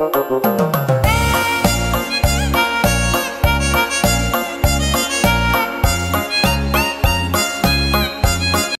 ¡Gracias!